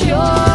your